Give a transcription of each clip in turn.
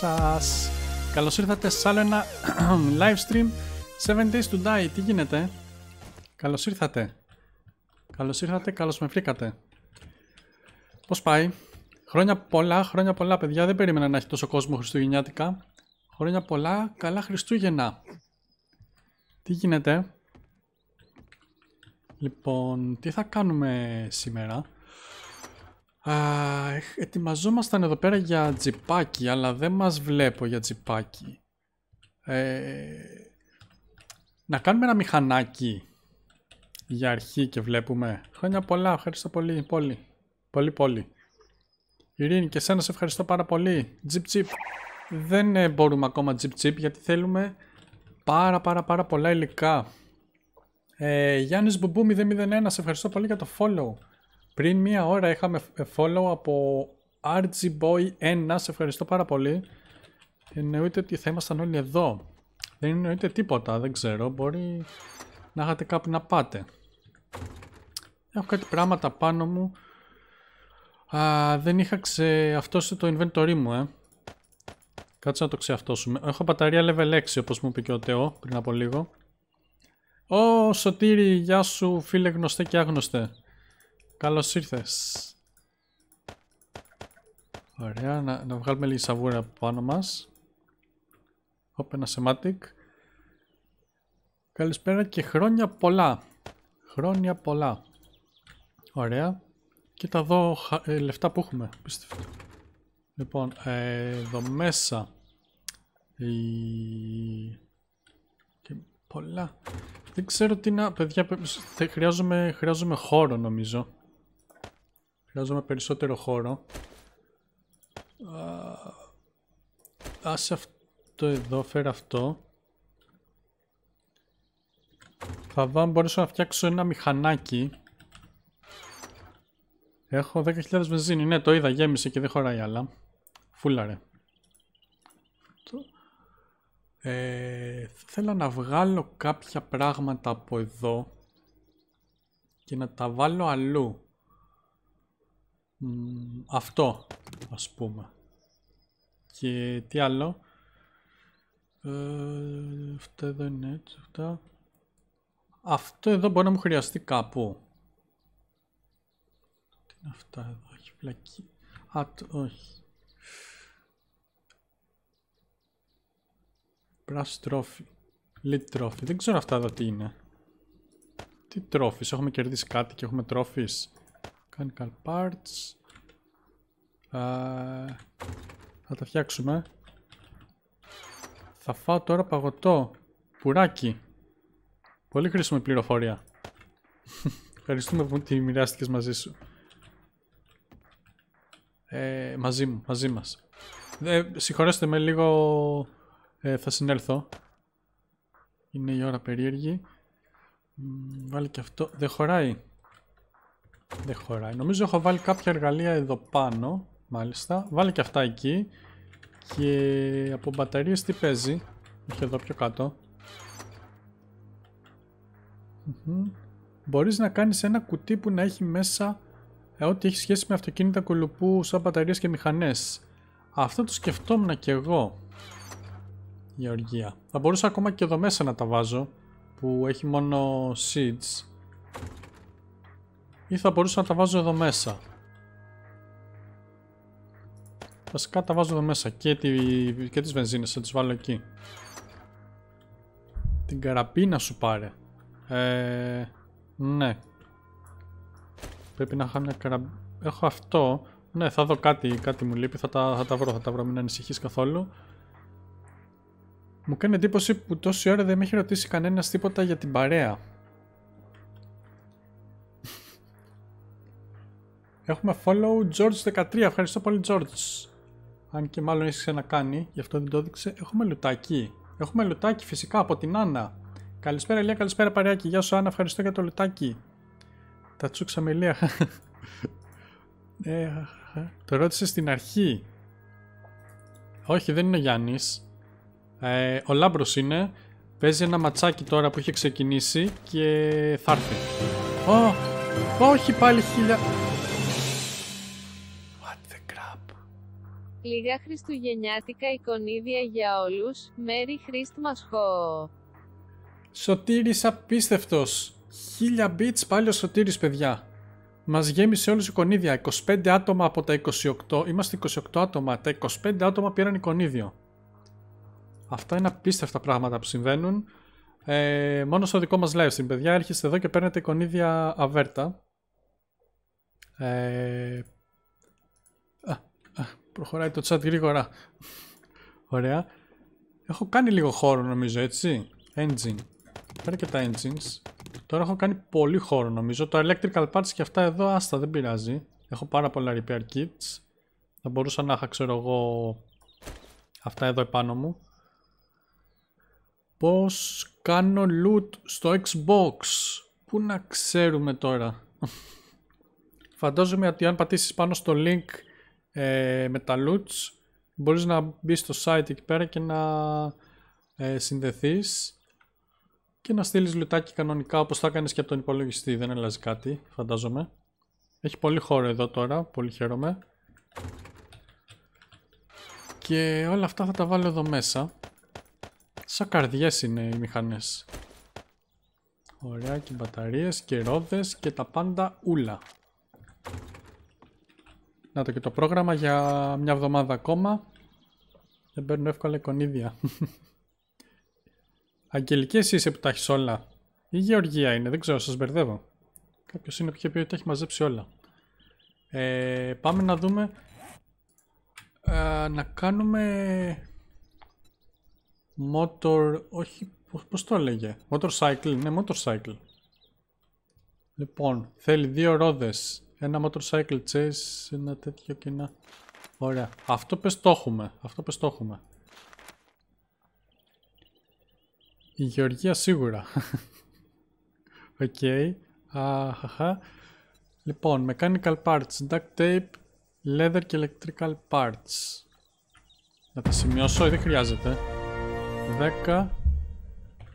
σας. Καλώς ήρθατε σε άλλο ένα live stream 7 Days to Die. Τι γίνεται; Καλώς ήρθατε. Καλώς ήρθατε, καλώς με βρήκατε. Πώς πάει; Χρόνια πολλά, χρόνια πολλά παιδιά. Δεν περίμενα να έχει τόσο κόσμο χριστουγεννιάτικα. Χρόνια πολλά, καλά Χριστούγεννα. Τι γίνεται; Λοιπόν, τι θα κάνουμε σήμερα; Α, ετοιμαζόμασταν εδώ πέρα για τζιπάκι, αλλά δεν μας βλέπω για τζιπάκι. Ε, να κάνουμε ένα μηχανάκι για αρχή και βλέπουμε. Χρόνια πολλά, ευχαριστώ πολύ, πολύ, πολύ, πολύ. Ειρήνη και σένα σε ευχαριστώ πάρα πολύ. Τζιπ τζιπ. Δεν ε, μπορούμε ακόμα τζιπ τζιπ γιατί θέλουμε πάρα πάρα πάρα πολλά υλικά. Ε, Γιάννης Μπουμπού 001, σε ευχαριστώ πολύ για το follow. Πριν μία ώρα είχαμε follow από RGBoy1, σε ευχαριστώ πάρα πολύ. Εννοείται ότι θα ήμασταν όλοι εδώ. Δεν εννοείται τίποτα, δεν ξέρω, μπορεί να είχατε κάπου να πάτε. Έχω κάτι πράγματα πάνω μου. Α, δεν είχα ξεαυτώσει το inventory μου, ε. Κάτσε να το ξεαυτώσουμε. Έχω μπαταρία level 6, όπως μου είπε και ο Τεό πριν από λίγο. Ω, Σωτήρη, γεια σου φίλε γνωστέ και άγνωστε. Καλώς ήρθες. Ωραία, να, να βγάλουμε λίγη σαβούρα από πάνω μας. Open Asematic. Καλησπέρα και χρόνια πολλά. Χρόνια πολλά. Ωραία. Κοίτα εδώ ε, λεφτά που έχουμε. Πίστευτο. Λοιπόν, ε, εδώ μέσα. Η... Και πολλά. Δεν ξέρω τι να... Παιδιά, χρειάζομαι, χρειάζομαι χώρο νομίζω. Χρειάζομαι περισσότερο χώρο. Άσε αυτό εδώ, φέρε αυτό. Θα δω αν μπορέσω να φτιάξω ένα μηχανάκι. Έχω 10.000 βενζίνη. Ναι, το είδα, γέμισε και δεν χωράει άλλα. Φούλαρε. Ε, θέλω να βγάλω κάποια πράγματα από εδώ και να τα βάλω αλλού αυτό, ας πούμε. Και τι άλλο; Ε, αυτά εδώ είναι έτσι, αυτά. Αυτό εδώ μπορεί να μου χρειαστεί κάπου. Τι είναι αυτά εδώ, έχει πλακή. Α, όχι. Πράσι τρόφι. Λιτ τρόφι. Δεν ξέρω αυτά εδώ τι είναι. Τι τρόφις, έχουμε κερδίσει κάτι και έχουμε τρόφις; Mechanical parts. θα τα φτιάξουμε. Θα φάω τώρα παγωτό. Πουράκι. Πολύ χρήσιμη πληροφορία. Ευχαριστούμε που τη μοιράστηκες μαζί σου. Ε, μαζί μου, μαζί μας. Ε, συγχωρέστε με λίγο, ε, θα συνέλθω. Είναι η ώρα περίεργη. Βάλει και αυτό. Δεν χωράει. Δεν χωράει. Νομίζω έχω βάλει κάποια εργαλεία εδώ πάνω. Μάλιστα. Βάλει και αυτά εκεί. Και από μπαταρίες τι παίζει; Έχει εδώ πιο κάτω. Μπορείς να κάνεις ένα κουτί που να έχει μέσα ε, ό,τι έχει σχέση με αυτοκίνητα κολουπού σαν μπαταρίες και μηχανές. Αυτό το σκεφτόμουν και εγώ. Γεωργία. Θα μπορούσα ακόμα και εδώ μέσα να τα βάζω που έχει μόνο seeds ή θα μπορούσα να τα βάζω εδώ μέσα. Βασικά τα βάζω εδώ μέσα και, τη, και τις βενζίνες θα τις βάλω εκεί. Την καραπίνα σου πάρε. Ε, ναι. Πρέπει να είχα μια καραμπίνα. Έχω αυτό. Ναι, θα δω κάτι, κάτι μου λείπει. Θα τα, θα τα βρω, θα τα βρω. Μην ανησυχείς καθόλου. Μου κάνει εντύπωση που τόση ώρα δεν με έχει ρωτήσει κανένας τίποτα για την παρέα. Έχουμε follow George13. Ευχαριστώ πολύ George. Αν και μάλλον έχεις ξανακάνει, γι' αυτό δεν το έδειξε. Έχουμε λουτάκι. Έχουμε λουτάκι φυσικά από την Άννα. Καλησπέρα Ηλία, καλησπέρα παρεάκι. Γεια σου Άννα, ευχαριστώ για το λουτάκι. Τα τσούξαμε Ηλία. ε, το ρώτησε στην αρχή. Όχι, δεν είναι ο Γιάννης. Ε, ο Λάμπρος είναι. Παίζει ένα ματσάκι τώρα που έχει ξεκινήσει και θα έρθει. Ω, όχι πάλι χίλια... Λίγα χριστουγεννιάτικα εικονίδια για όλους. Merry Christmas ho! Σωτήρης απίστευτος. 1000 bits πάλι ο Σωτήρης παιδιά. Μας γέμισε όλους εικονίδια. 25 άτομα από τα 28. Είμαστε 28 άτομα. Τα 25 άτομα πήραν εικονίδιο. Αυτά είναι απίστευτα πράγματα που συμβαίνουν. Ε, μόνο στο δικό μας live stream παιδιά. Έρχεστε εδώ και παίρνετε εικονίδια αβέρτα. Ε, α, α, προχωράει το chat γρήγορα. Ωραία. Έχω κάνει λίγο χώρο νομίζω έτσι. Engine. Πέρα και τα engines. Τώρα έχω κάνει πολύ χώρο νομίζω. Το electrical parts και αυτά εδώ άστα δεν πειράζει. Έχω πάρα πολλά repair kits. Θα μπορούσα να είχα ξέρω εγώ αυτά εδώ επάνω μου. Πώς κάνω loot στο Xbox; Πού να ξέρουμε τώρα; Φαντάζομαι ότι αν πατήσεις πάνω στο link ε, με τα loots μπορείς να μπεις στο site εκεί πέρα και να ε, συνδεθείς και να στείλεις λουτάκι κανονικά όπως θα έκανες και από τον υπολογιστή. Δεν αλλάζει κάτι, φαντάζομαι. Έχει πολύ χώρο εδώ τώρα, πολύ χαίρομαι. Και όλα αυτά θα τα βάλω εδώ μέσα. Σαν καρδιές είναι οι μηχανές. Ωραία και μπαταρίες και ρόδες και τα πάντα ούλα. Να το και το πρόγραμμα για μια εβδομάδα ακόμα. Δεν παίρνω εύκολα εικονίδια. Αγγελική εσύ είσαι που τα έχεις όλα. Η Γεωργία είναι, δεν ξέρω, σας μπερδεύω. Κάποιος είναι που είχε πει ότι έχει μαζέψει όλα. Ε, πάμε να δούμε... Ε, να κάνουμε... Motor... Όχι, πώς το έλεγε; Motorcycle, ναι, motorcycle. Λοιπόν, θέλει δύο ρόδες. Ένα motorcycle chassis, ένα τέτοιο και ένα... Ωραία. Αυτό πες το έχουμε. Αυτό πες το έχουμε. Η Γεωργία σίγουρα. OK. okay. Αχαχα. Λοιπόν, mechanical parts, duct tape, leather και electrical parts. Να τα σημειώσω ή δεν χρειάζεται. 10.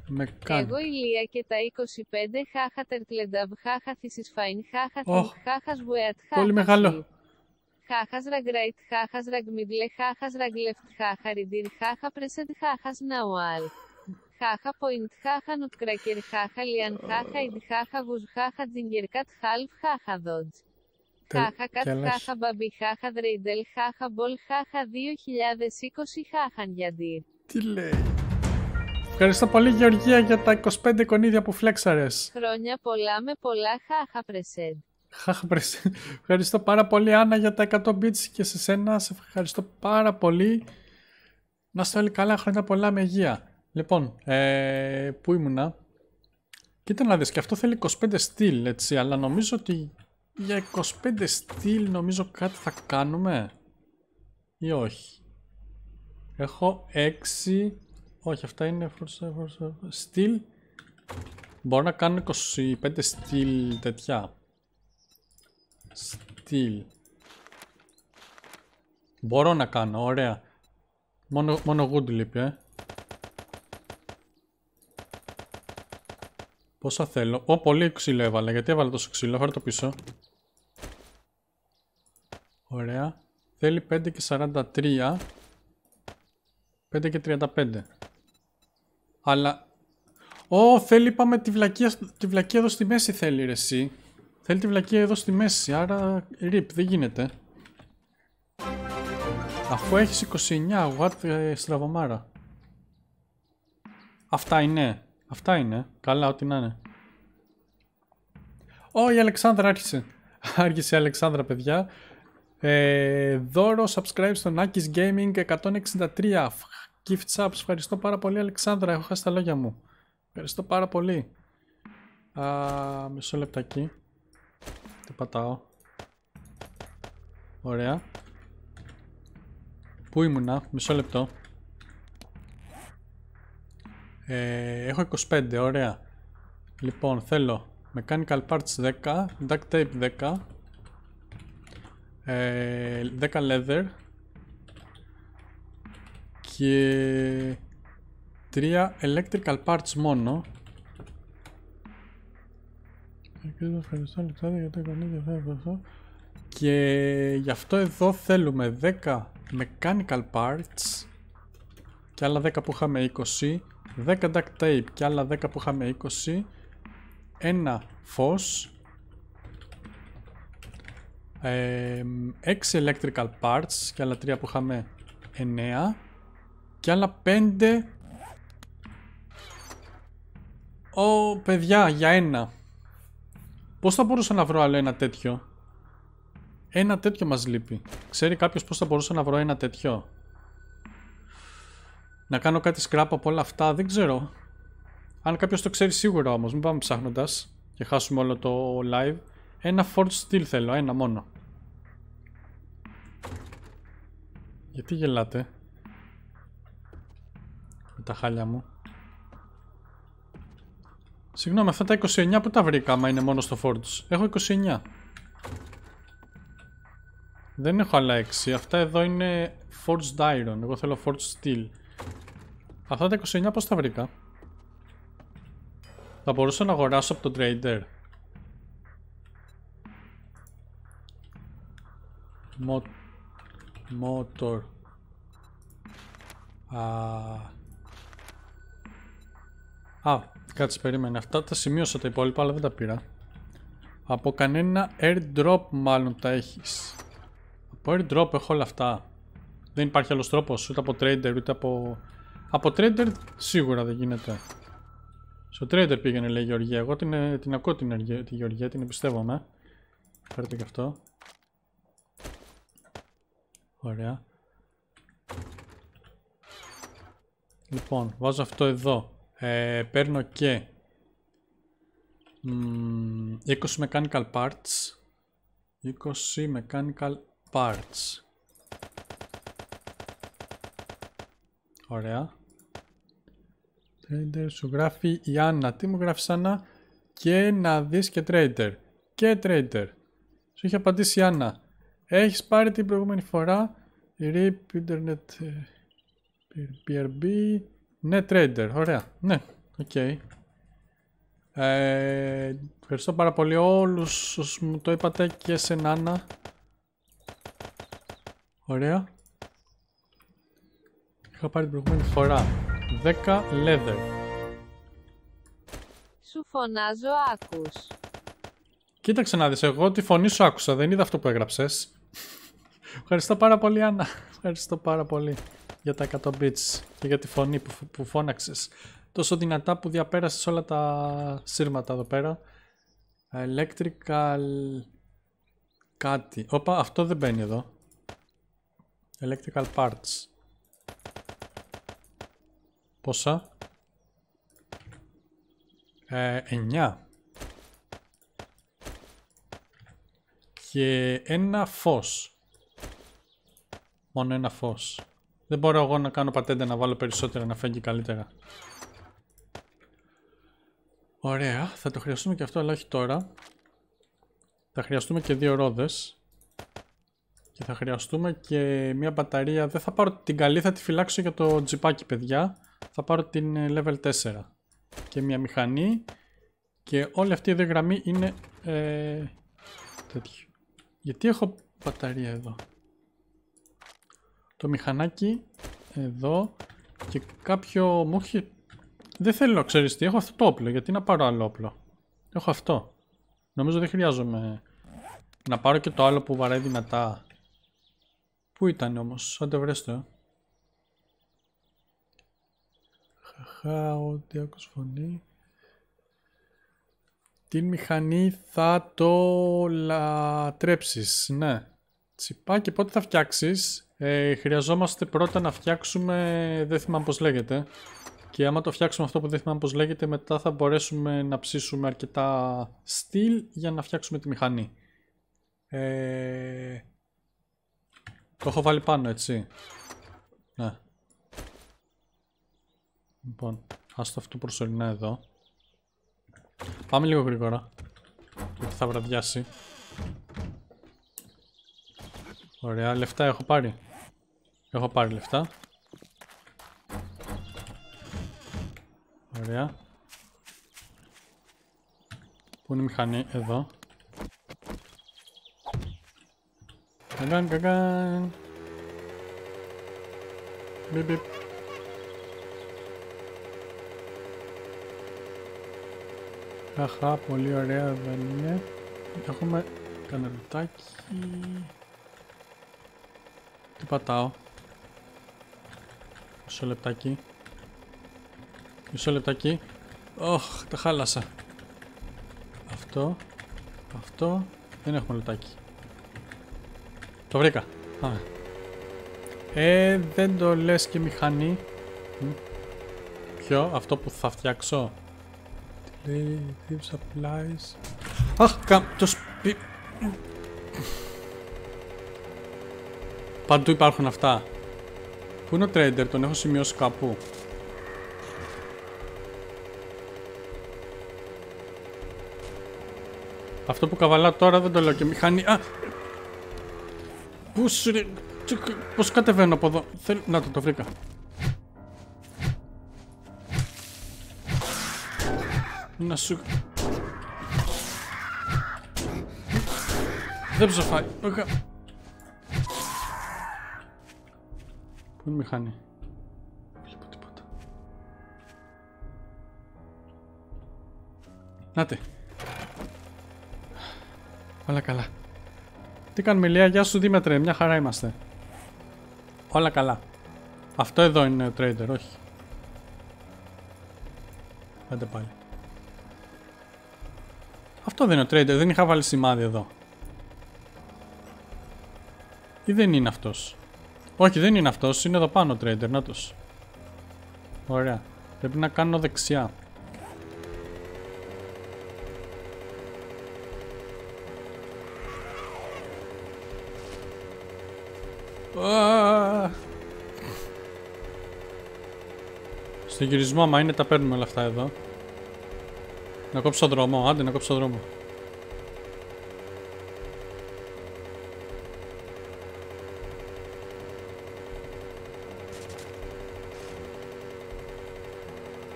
Mechanical. Εγώ ηλία και τα 25 χάχα τερτλενταβ χάχα θυσις φαϊν χάχα oh. χάχας βουεατ χάχας Πολύ μεγάλο. Χάχας ραγκράιτ χάχας ραγμίδλε χάχας ραγλεφτ χάχα ριντίν χάχα πρεσέντ χάχας ναουάλ. Χάχα point χάχα νουτκρακερ χάχα λιαν χάχα ιντ χάχα γουζ χάχα τζιγκερκάτ χάλφ χάχα δότζ. Χάχα κατ χάχα μπαμπι χάχα δρέιντελ χάχα μπολ χάχα 2020 χάχαν γιαντήρ. Τι λέει. Ευχαριστώ πολύ Γεωργία για τα 25 κονίδια που φλέξαρες. Χρόνια πολλά με πολλά χάχα πρεσέντ. Χάχα πρεσέντ. Ευχαριστώ πάρα πολύ Άννα για τα 100 bits και σε σένα. Σε ευχαριστώ πάρα πολύ. Να είστε όλοι καλά, χρόνια πολλά με υγεία. Λοιπόν, ε, πού ήμουνα; Κοίτα να δεις, και αυτό θέλει 25 στυλ, έτσι, αλλά νομίζω ότι για 25 στυλ νομίζω κάτι θα κάνουμε ή όχι. Έχω 6, όχι αυτά είναι στυλ. Μπορώ να κάνω 25 στυλ τέτοια. Στυλ. Μπορώ να κάνω, ωραία. Μόνο, μόνο wood λείπει, ε. Πόσα θέλω. Ω, πολύ ξύλο έβαλα. Γιατί έβαλα τόσο ξύλο. Φέρω το πίσω. Ωραία. Θέλει 5 και 43. 5 και 35. Αλλά... Ω, θέλει πάμε τη βλακία, τη βλακία εδώ στη μέση θέλει ρε εσύ. Θέλει τη βλακία εδώ στη μέση. Άρα, rip, δεν γίνεται. Αφού έχεις 29, what ε, στραβωμάρα. Αυτά είναι. Αυτά είναι. Καλά, ό,τι να είναι. Ω, η Αλεξάνδρα άρχισε. Άρχισε η Αλεξάνδρα, παιδιά. Ε, δώρο, subscribe στο Nakis Gaming 163. Gift subs. Ευχαριστώ πάρα πολύ, Αλεξάνδρα. Έχω χάσει τα λόγια μου. Ευχαριστώ πάρα πολύ. Α, μισό λεπτάκι. Τι πατάω. Ωραία. Πού ήμουνα, μισό λεπτό. Ε, έχω 25, ωραία. Λοιπόν, θέλω Mechanical Parts 10, Duct Tape 10, ε, 10 Leather και 3 Electrical Parts μόνο. Ευχαριστώ Αλεξάνδρα για το ευχαριστώ. Και γι' αυτό εδώ θέλουμε 10 mechanical parts και άλλα 10 που είχαμε 20, 10 duct tape και άλλα 10 που είχαμε 20, ένα φως, 6 electrical parts και άλλα 3 που είχαμε 9 και άλλα 5 Ω, παιδιά, για ένα. Πώς θα μπορούσα να βρω άλλο ένα τέτοιο; Ένα τέτοιο μας λείπει. Ξέρει κάποιος πώς θα μπορούσα να βρω ένα τέτοιο; Να κάνω κάτι scrap από όλα αυτά, δεν ξέρω. Αν κάποιος το ξέρει σίγουρα όμως, μην πάμε ψάχνοντας και χάσουμε όλο το live. Ένα Ford Steel θέλω, ένα μόνο. Γιατί γελάτε; Με τα χάλια μου. Συγγνώμη, αυτά τα 29 που τα βρήκα άμα είναι μόνο στο Forge. Έχω 29. Δεν έχω άλλα 6. Αυτά εδώ είναι Forged Iron. Εγώ θέλω Forged Steel. Αυτά τα 29 πώς τα βρήκα; Θα μπορούσα να αγοράσω από τον trader. Motor. Α, Α, κάτσε περίμενε. Αυτά τα σημείωσα τα υπόλοιπα αλλά δεν τα πήρα. Από κανένα airdrop μάλλον τα έχεις. Από airdrop έχω όλα αυτά. Δεν υπάρχει άλλος τρόπος ούτε από trader ούτε από... Από trader σίγουρα δεν γίνεται. Στο trader πήγαινε λέει η Γεωργία. Εγώ την, την ακούω την, τη Γεωργία, την εμπιστεύομαι. Φέρετε και αυτό. Ωραία. Λοιπόν, βάζω αυτό εδώ. Ε, παίρνω και 20 mechanical parts 20 mechanical parts. Ωραία. Trader σου γράφει η Άννα Τι μου γράφεις Άννα; Και να δεις και trader. Και trader. Σου είχε απαντήσει η Άννα. Έχεις πάρει την προηγούμενη φορά RIP Internet PRB ε, ναι, trader. Ωραία. Ναι, OK. Okay. Ε, ευχαριστώ πάρα πολύ όλους όσους μου το είπατε και σε Νάνα. Ωραία. Είχα πάρει την προηγούμενη φορά. 10 leather. Σου φωνάζω άκους. Κοίταξε να δεις, εγώ τη φωνή σου άκουσα, δεν είδα αυτό που έγραψες. Ευχαριστώ πάρα πολύ Άννα. Ευχαριστώ πάρα πολύ για τα 100 bits και για τη φωνή που, που φώναξες τόσο δυνατά που διαπέρασες όλα τα σύρματα εδώ πέρα. Electrical κάτι. Όπα, αυτό δεν μπαίνει εδώ. Electrical parts. Πόσα; Ε, 9. Και ένα φως. Μόνο ένα φως. Δεν μπορώ εγώ να κάνω πατέντα να βάλω περισσότερα να φέγγει καλύτερα. Ωραία, θα το χρειαστούμε και αυτό αλλά όχι τώρα. Θα χρειαστούμε και δύο ρόδες. Και θα χρειαστούμε και μια μπαταρία. Δεν θα πάρω την καλή, θα τη φυλάξω για το τζιπάκι παιδιά. Θα πάρω την ε, level 4. Και μια μηχανή. Και όλη αυτή η γραμμή είναι ε, τέτοιο. Γιατί έχω μπαταρία εδώ; Το μηχανάκι εδώ και κάποιο μου έχει... Δεν θέλω, ξέρεις τι, έχω αυτό το όπλο, γιατί να πάρω άλλο όπλο. Έχω αυτό. Νομίζω δεν χρειάζομαι να πάρω και το άλλο που βαράει δυνατά. Πού ήταν όμως, αν το βρες το. Χαχά, ό,τι άκουσες φωνή. Την μηχανή θα το λατρέψεις, ναι. Τσιπάκι πότε θα φτιάξεις; Ε, χρειαζόμαστε πρώτα να φτιάξουμε, δεν θυμάμαι πώς λέγεται. Και άμα το φτιάξουμε αυτό που δεν θυμάμαι πώς λέγεται, μετά θα μπορέσουμε να ψήσουμε αρκετά στυλ για να φτιάξουμε τη μηχανή. Ε, το έχω βάλει πάνω, έτσι. Ναι. Λοιπόν, άστο αυτό προσωρινά εδώ. Πάμε λίγο γρήγορα. Γιατί θα βραδιάσει. Ωραία, λεφτά έχω πάρει. Έχω πάρει λεφτά. Ωραία. Πού είναι η μηχανή, εδώ. Καγκάν, καγκάν. Μπιπ, μπιπ. Αχα, πολύ ωραία δεν είναι. Έχουμε κανελουτάκι. Τι πατάω; Μισό λεπτάκι. Μισό λεπτάκι. Ωχ, τα χάλασα. Αυτό. Αυτό. Δεν έχουμε λεπτάκι. Το βρήκα. Πάμε. Ε, δεν το λες και μηχανή. Μ. Ποιο, αυτό που θα φτιάξω. Τι λέει, Thieves supplies. Αχ, κα, το σπι... Παντού υπάρχουν αυτά. Πού είναι ο trader, τον έχω σημειώσει κάπου. Αυτό που καβαλάω τώρα δεν το λέω και μηχανή. Α! Πού σου ρε... τσουκ, Πώς κατεβαίνω από εδώ; Θέλω... Να το, το βρήκα. Να σου... Δεν ψοφάει. Οχα. Πού είναι η μηχανή; Δεν βλέπω τίποτα. Νάτε. Όλα καλά. Τι κάνουμε Λία, γεια σου Δήμετρε, μια χαρά είμαστε. Όλα καλά. Αυτό εδώ είναι ο trader, όχι. Άντε πάλι. Αυτό δεν είναι ο trader, δεν είχα βάλει σημάδι εδώ. Ή δεν είναι αυτός. Όχι, δεν είναι αυτός, είναι εδώ πάνω ο trader, νάτος. Ωραία. Πρέπει να κάνω δεξιά. Α. Στο γυρισμό, άμα είναι, τα παίρνουμε όλα αυτά εδώ. Να κόψω δρόμο, άντε να κόψω δρόμο.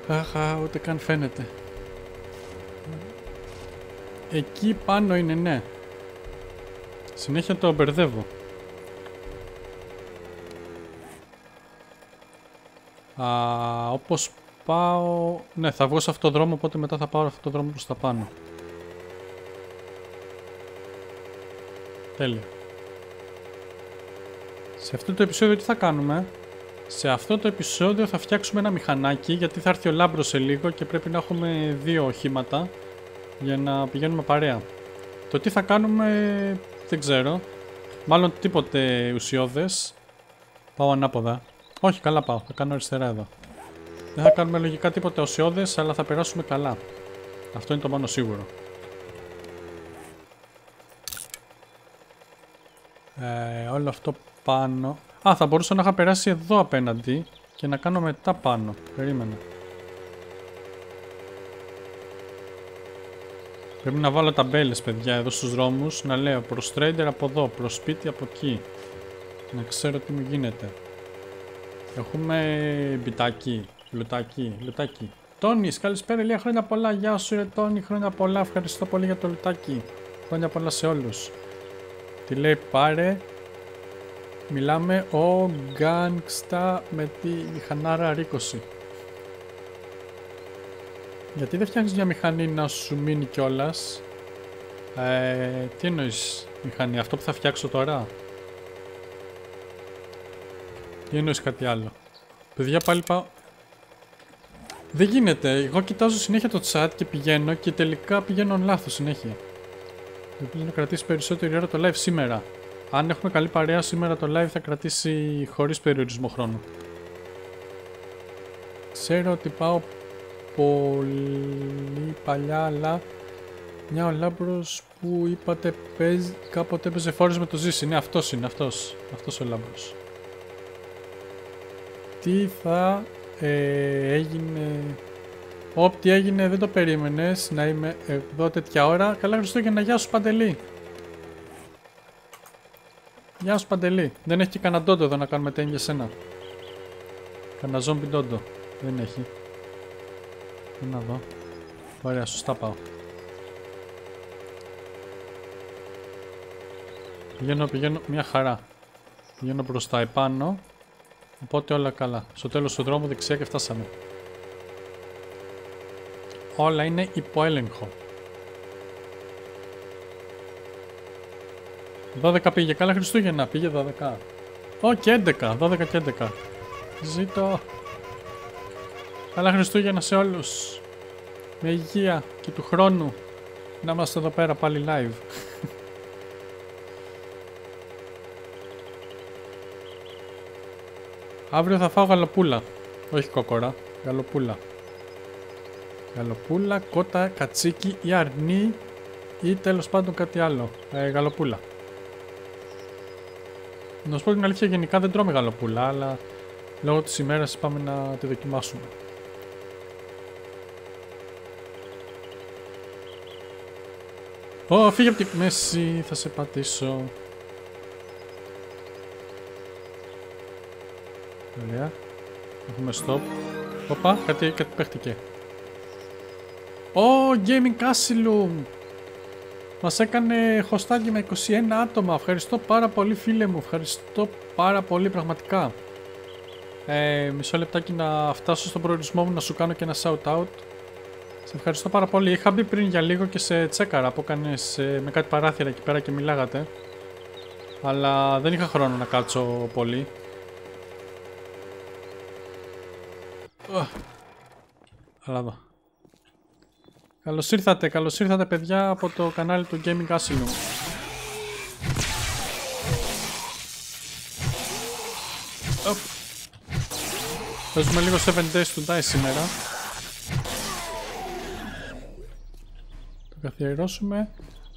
Αχα, ούτε καν φαίνεται. Εκεί πάνω είναι, ναι. Συνέχεια το μπερδεύω. Α, όπως πάω... Ναι, θα βγω σε αυτό το δρόμο, οπότε μετά θα πάω αυτό το δρόμο προς τα πάνω. Τέλεια. Σε αυτό το επεισόδιο τι θα κάνουμε; Σε αυτό το επεισόδιο θα φτιάξουμε ένα μηχανάκι, γιατί θα έρθει ο Λάμπρος σε λίγο και πρέπει να έχουμε δύο οχήματα για να πηγαίνουμε παρέα. Το τι θα κάνουμε δεν ξέρω. Μάλλον τίποτε ουσιώδες. Πάω ανάποδα. Όχι, καλά πάω. Θα κάνω αριστερά εδώ. Δεν θα κάνουμε λογικά τίποτα οσιώδες, αλλά θα περάσουμε καλά. Αυτό είναι το μόνο σίγουρο. Ε, όλο αυτό πάνω. Α, θα μπορούσα να είχα περάσει εδώ απέναντι και να κάνω μετά πάνω. Περίμενα. Πρέπει να βάλω ταμπέλες παιδιά εδώ στους δρόμους να λέω προς trader από εδώ, προς σπίτι από εκεί. Να ξέρω τι μου γίνεται. Έχουμε μπιτάκι, λουτάκι, λουτάκι. Τόνι, καλησπέρα, λίγα χρόνια πολλά. Γεια σου, ρε Τόνι, χρόνια πολλά. Ευχαριστώ πολύ για το λουτάκι. Χρόνια πολλά σε όλους. Τι λέει, πάρε. Μιλάμε ο γκάνγκστα με τη μηχανάρα ρίκωση. Γιατί δεν φτιάχνεις μια μηχανή να σου μείνει κιόλας; Ε, τι εννοείς μηχανή, αυτό που θα φτιάξω τώρα; Ή εννοείς κάτι άλλο; Παιδιά πάλι πάω... Δεν γίνεται. Εγώ κοιτάζω συνέχεια το chat και πηγαίνω και τελικά πηγαίνω λάθος συνέχεια. Ελπίζω να κρατήσει περισσότερη ώρα το live σήμερα. Αν έχουμε καλή παρέα σήμερα το live θα κρατήσει χωρίς περιορισμό χρόνου. Ξέρω ότι πάω πολύ παλιά αλλά μια ο Λάμπρος που είπατε παίζει, κάποτε έπαιζε φόρες με το ζήσει. Ναι αυτός είναι αυτός. Αυτός ο Λάμπρος τι θα ε, έγινε... Ό,τι έγινε δεν το περίμενες να είμαι εδώ τέτοια ώρα. Καλά Χριστούγεννα, γεια σου Παντελή. Γεια σου Παντελή. Δεν έχει και κανένα ντόντο εδώ να κάνουμε τένια για σένα. Κανένα ζόμπι ντόντο. Δεν έχει. Να δω. Ωραία, σωστά πάω. Πηγαίνω, πηγαίνω μια χαρά. Πηγαίνω προς τα επάνω. Οπότε όλα καλά. Στο τέλος του δρόμου δεξιά και φτάσαμε. Όλα είναι υπό 12 πήγε. Καλά Χριστούγεννα. Πήγε 12. Ω και 11. 12 και 11. Ζήτω. Καλά Χριστούγεννα σε όλους. Με υγεία και του χρόνου. Να είμαστε εδώ πέρα πάλι live. Αύριο θα φάω γαλοπούλα. Όχι κόκορα. Γαλοπούλα. Γαλοπούλα, κότα, κατσίκι ή αρνί ή τέλος πάντων κάτι άλλο. Ε, γαλοπούλα. Να σου πω την αλήθεια, γενικά δεν τρώμε γαλοπούλα, αλλά λόγω της ημέρας πάμε να τη δοκιμάσουμε. Ω, φύγε από τη μέση, θα σε πατήσω. Ωραία. Έχουμε stop. Οπα, κάτι, κάτι παίχτηκε. Ω, Gaming Asylum! Μας έκανε χωστάκι με 21 άτομα. Ευχαριστώ πάρα πολύ φίλε μου. Ευχαριστώ πάρα πολύ πραγματικά. Ε, μισό λεπτάκι να φτάσω στον προορισμό μου να σου κάνω και ένα shout out. Σε ευχαριστώ πάρα πολύ. Είχα μπει πριν για λίγο και σε τσέκαρα που έκανες με κάτι παράθυρα εκεί πέρα και μιλάγατε. Αλλά δεν είχα χρόνο να κάτσω πολύ. Αλλά εδώ. Καλώς ήρθατε, καλώς ήρθατε παιδιά από το κανάλι του Gaming Asylum. Παίζουμε λίγο 7 days to die σήμερα. Το καθιερώσουμε.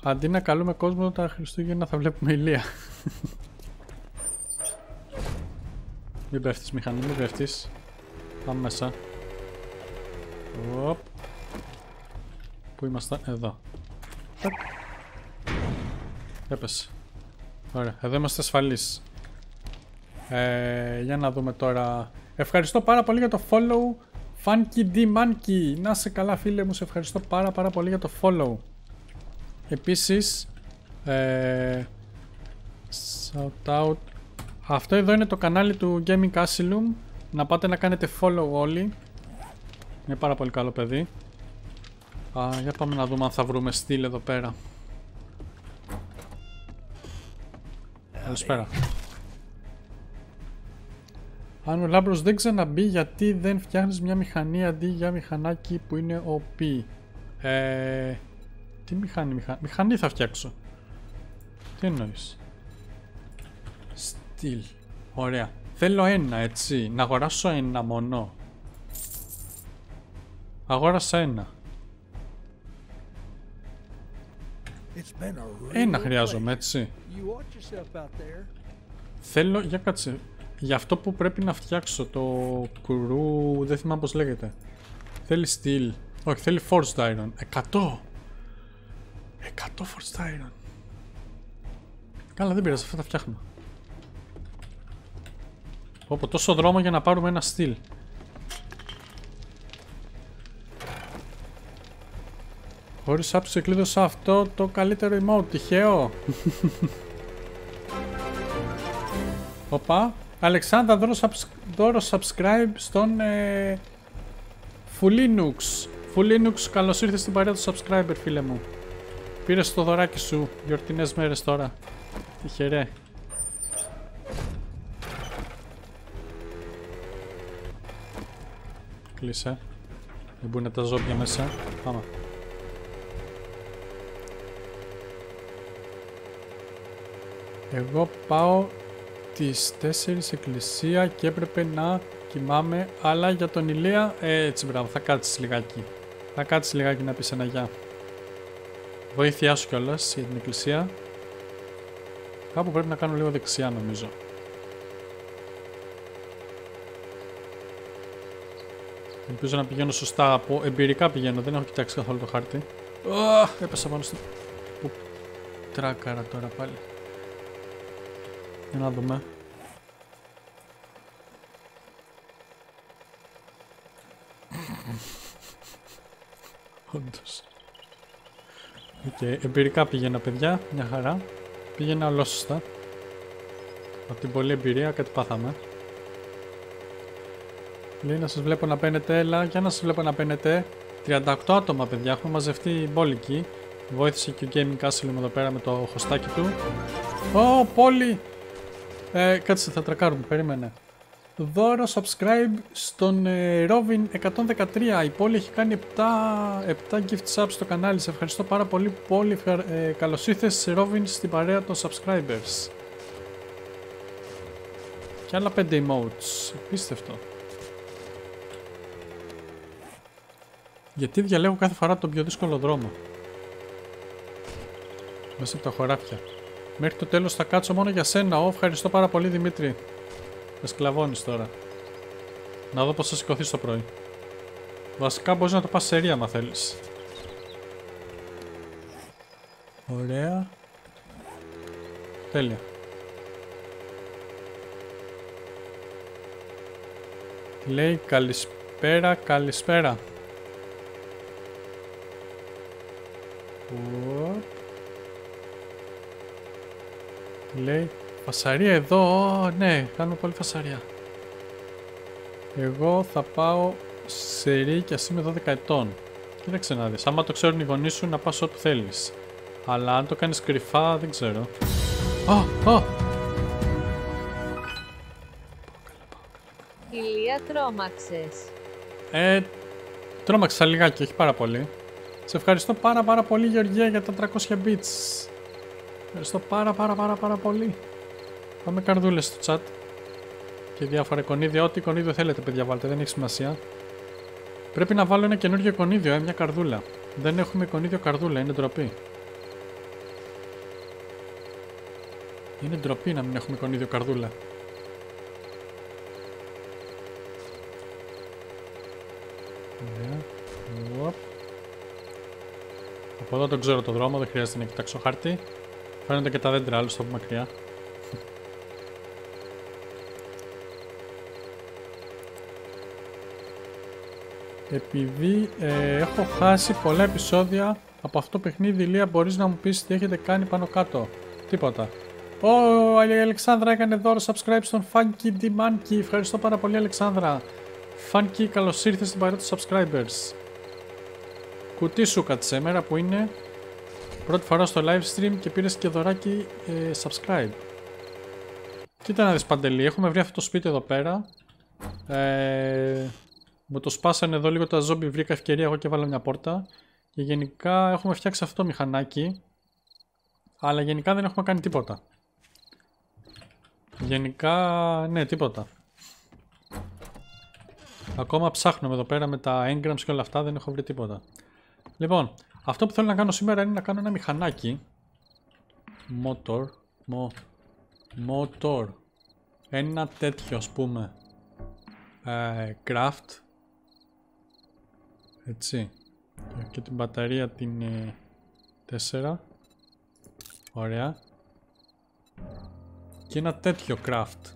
Αντί να καλούμε κόσμο τα Χριστούγεννα θα βλέπουμε ηλία. μην πέφτεις μηχανή, μην πέφτεις. Πάμε μέσα. Οπ. Πού είμαστε, εδώ. Τακ. Έπεσε. Ωραία, εδώ είμαστε ασφαλείς. Ε, για να δούμε τώρα. Ευχαριστώ πάρα πολύ για το follow. Funky D Monkey. Να σε καλά φίλε μου, σε ευχαριστώ πάρα πάρα πολύ για το follow. Επίσης, ε, shout out. Αυτό εδώ είναι το κανάλι του Gaming Asylum. Να πάτε να κάνετε follow όλοι. Είναι πάρα πολύ καλό παιδί. Α, για πάμε να δούμε αν θα βρούμε στυλ εδώ πέρα. Καλησπέρα. Αν ο Λάμπρος δεν ξαναμπεί γιατί δεν φτιάχνεις μια μηχανή αντί για μηχανάκι που είναι OP. Ε, τι μηχανή, μηχανή, μηχανή θα φτιάξω. Τι εννοείς; Στυλ. Ωραία. Θέλω ένα έτσι. Να αγοράσω ένα μόνο. Αγόρασα ένα. Ένα χρειάζομαι έτσι. Θέλω, για κάτσε. Για αυτό που πρέπει να φτιάξω το κρου, δεν θυμάμαι πως λέγεται. Θέλει steel. Όχι, θέλει forged iron. 100! 100 forged iron. Καλά, δεν πειράζει, αυτά τα φτιάχνω. Όπω τόσο δρόμο για να πάρουμε ένα στυλ. Χωρίς άψη κλείδωσα αυτό το καλύτερο emote. Τυχαίο. Οπα. Αλεξάνδρα δώρο, subscribe στον ε, Fulinux. Fulinux καλώς ήρθες στην παρέα του subscriber φίλε μου. Πήρες το δωράκι σου γιορτινές μέρες τώρα. Τυχερέ. Κλείσε. Δεν μπορεί να τα ζώπια μέσα. Πάμε. Εγώ πάω τις 4 εκκλησία και έπρεπε να κοιμάμαι, αλλά για τον Ηλία, ε, έτσι μπράβο, θα κάτσεις λιγάκι. Θα κάτσεις λιγάκι να πεις ένα γεια. Βοήθειά σου κιόλας για την εκκλησία. Κάπου πρέπει να κάνω λίγο δεξιά νομίζω. Ελπίζω να πηγαίνω σωστά. Από εμπειρικά πηγαίνω. Δεν έχω κοιτάξει καθόλου το χάρτη. Oh, έπεσα πάνω στο... Τράκαρα τώρα πάλι. Για να δούμε. Όντως. OK, okay. εμπειρικά πηγαίνω παιδιά, μια χαρά. Πήγαινε ολόσωστα. Από την πολλή εμπειρία κάτι πάθαμε. Λέει να σας βλέπω να παίρνετε, έλα, για να σας βλέπω να παίρνετε. 38 άτομα παιδιά, έχουμε μαζευτεί μπόλικοι. Βοήθησε και ο Gaming Castle εδώ πέρα με το χωστάκι του. Ω, πόλη! Ε, κάτσε, θα τρακάρουμε, περίμενε. Δώρο subscribe στον ε, Robin 113. Η πόλη έχει κάνει 7, 7 gift subs στο κανάλι. Σε ευχαριστώ πάρα πολύ. Πόλη, ε, καλώς ήρθες Robin στην παρέα των subscribers. Και άλλα 5 emotes. Πίστευτο. Γιατί διαλέγω κάθε φορά τον πιο δύσκολο δρόμο; Μέσα από τα χωράφια. Μέχρι το τέλος θα κάτσω μόνο για σένα. Ω, ευχαριστώ πάρα πολύ Δημήτρη. Με σκλαβώνεις τώρα. Να δω πώς θα σηκωθείς το πρωί. Βασικά μπορείς να το πας σε ρία άμα θέλεις. Ωραία. Τέλεια. Λέει καλησπέρα, καλησπέρα. Λέει φασαρία εδώ, ναι, κάνουμε πολύ φασαρία. Εγώ θα πάω σε ρί και ας είμαι 12 ετών. Κοίταξε να δεις, άμα το ξέρουν οι γονείς σου να πας όπου θέλεις. Αλλά αν το κάνεις κρυφά δεν ξέρω. Ω, ω! Ηλία τρόμαξες. Ε, τρόμαξα λιγάκι, όχι πάρα πολύ. Σε ευχαριστώ πάρα πάρα πολύ Γεωργία για τα 300 bits. Ευχαριστώ πάρα πάρα πάρα πάρα πολύ. Πάμε καρδούλες στο chat. Και διάφορα εικονίδια. Ό,τι εικονίδιο θέλετε παιδιά βάλτε, δεν έχει σημασία. Πρέπει να βάλω ένα καινούργιο εικονίδιο, ε, μια καρδούλα. Δεν έχουμε εικονίδιο καρδούλα, είναι ντροπή. Είναι ντροπή να μην έχουμε εικονίδιο καρδούλα. Από εδώ τον ξέρω το δρόμο, δεν χρειάζεται να κοιτάξω χάρτη. Φαίνονται και τα δέντρα άλλο από μακριά. Επειδή ε, έχω χάσει πολλά επεισόδια από αυτό το παιχνίδι, Λία, μπορείς να μου πεις τι έχετε κάνει πάνω κάτω; Τίποτα. Ω, oh, η Αλεξάνδρα έκανε δώρο subscribe στον Funky D Monkey. Ευχαριστώ πάρα πολύ, Αλεξάνδρα. Funky, καλώς ήρθες στην παρέα του subscribers. Κουτί σου κατσέμερα που είναι; Πρώτη φορά στο live stream και πήρες και δωράκι ε, subscribe. Κοίτα να δεις Παντελή, έχουμε βρει αυτό το σπίτι εδώ πέρα. Ε, μου το σπάσανε εδώ λίγο τα ζόμπι, βρήκα ευκαιρία εγώ και βάλα μια πόρτα. Και γενικά έχουμε φτιάξει αυτό το μηχανάκι. Αλλά γενικά δεν έχουμε κάνει τίποτα. Γενικά, ναι, τίποτα. Ακόμα ψάχνουμε εδώ πέρα με τα engrams και όλα αυτά, δεν έχω βρει τίποτα. Λοιπόν, αυτό που θέλω να κάνω σήμερα είναι να κάνω ένα μηχανάκι. Motor. Mo, motor. Ένα τέτοιο ας πούμε. Ε, craft. Έτσι. Και την μπαταρία την 4. Ε, Ωραία. Και ένα τέτοιο craft.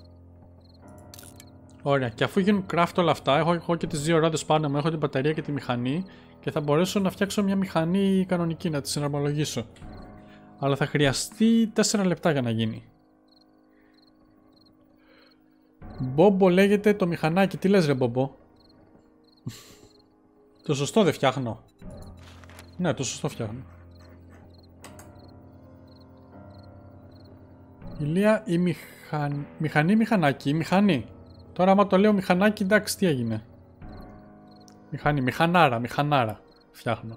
Ωραία. Και αφού γίνουν craft όλα αυτά, έχω, έχω και τις δύο ρόδες πάνω μου, έχω την μπαταρία και τη μηχανή και θα μπορέσω να φτιάξω μια μηχανή κανονική, να τη συναρμολογήσω. Αλλά θα χρειαστεί 4 λεπτά για να γίνει. Μπόμπο λέγεται το μηχανάκι. Τι λες ρε Μπόμπο; το σωστό δεν φτιάχνω. Ναι, το σωστό φτιάχνω. Ηλία, η μηχαν... μηχανή μηχανάκι, η μηχανή. Τώρα άμα το λέω μηχανάκι, εντάξει, τι έγινε. Μηχανή, μηχανάρα, μηχανάρα. Φτιάχνω.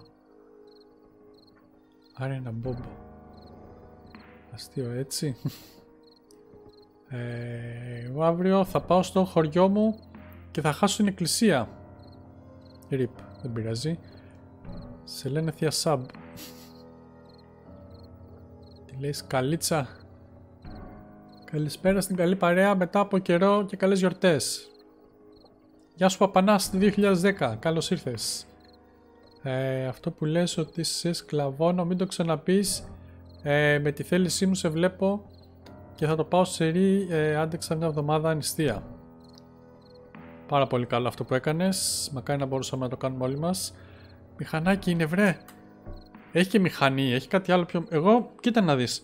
Άρα ένα μπόμπο. Αστείο έτσι. Ε, εγώ αύριο θα πάω στο χωριό μου και θα χάσω την εκκλησία. Ριπ, δεν πειράζει. Σε λένε θεία σαμπ. Τι λέει σκαλίτσα. Καλησπέρα στην καλή παρέα μετά από καιρό και καλές γιορτές. Γεια σου Παπανάς 2010, καλώς ήρθες. Ε, αυτό που λες ότι σε σκλαβώνω, μην το ξαναπείς. Ε, με τη θέλησή μου σε βλέπω και θα το πάω σε ρί ε, άντεξα μια εβδομάδα ανιστία. Πάρα πολύ καλό αυτό που έκανες. Μακάρι να μπορούσαμε να το κάνουμε όλοι μας. Μηχανάκι είναι βρε. Έχει και μηχανή, έχει κάτι άλλο πιο... Εγώ, κοίτα να δεις.